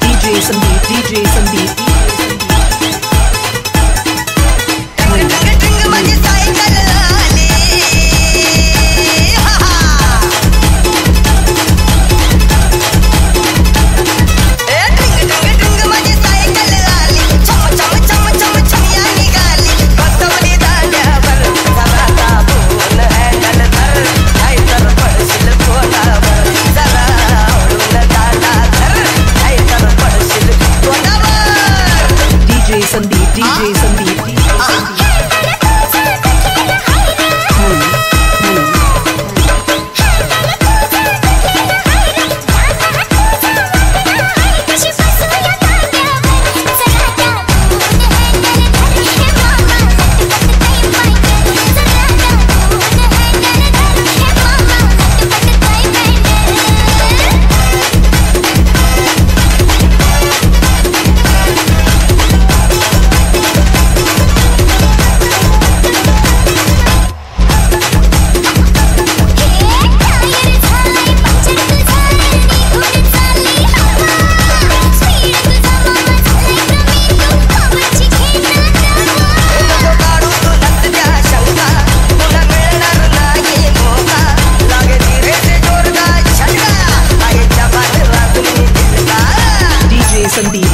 DJ some Sandeep, DJ some Sandeep, Sandeep, DJ Sandeep. Uh. from the